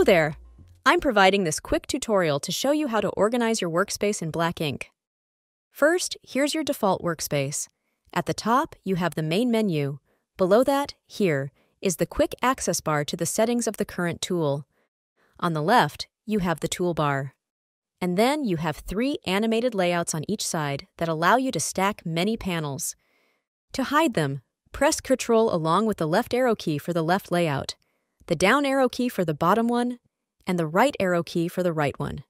Hello there! I'm providing this quick tutorial to show you how to organize your workspace in Black Ink. First, here's your default workspace. At the top, you have the main menu. Below that, here, is the quick access bar to the settings of the current tool. On the left, you have the toolbar. And then you have three animated layouts on each side that allow you to stack many panels. To hide them, press Ctrl along with the left arrow key for the left layout, the down arrow key for the bottom one, and the right arrow key for the right one.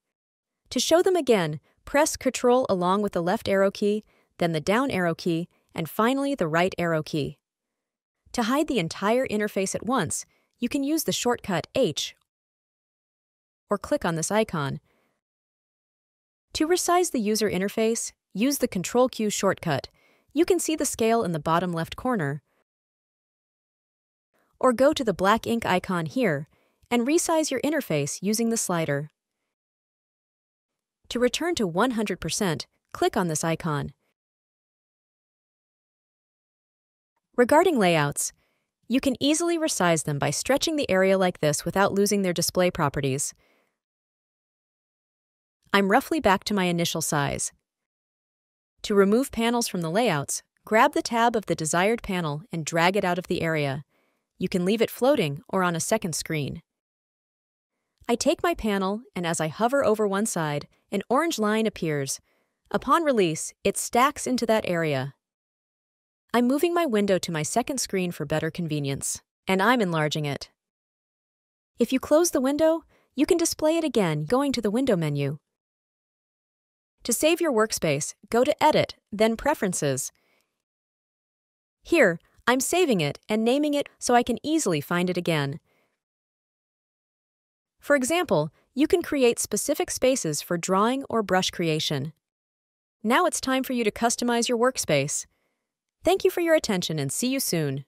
To show them again, press Ctrl along with the left arrow key, then the down arrow key, and finally the right arrow key. To hide the entire interface at once, you can use the shortcut H or click on this icon. To resize the user interface, use the Control Q shortcut. You can see the scale in the bottom left corner. Or go to the black ink icon here and resize your interface using the slider. To return to 100%, click on this icon. Regarding layouts, you can easily resize them by stretching the area like this without losing their display properties. I'm roughly back to my initial size. To remove panels from the layouts, grab the tab of the desired panel and drag it out of the area. You can leave it floating or on a second screen. I take my panel, and as I hover over one side, an orange line appears. Upon release, it stacks into that area. I'm moving my window to my second screen for better convenience, and I'm enlarging it. If you close the window, you can display it again going to the Window menu. To save your workspace, go to Edit, then Preferences. Here, I'm saving it and naming it so I can easily find it again. For example, you can create specific spaces for drawing or brush creation. Now it's time for you to customize your workspace. Thank you for your attention and see you soon.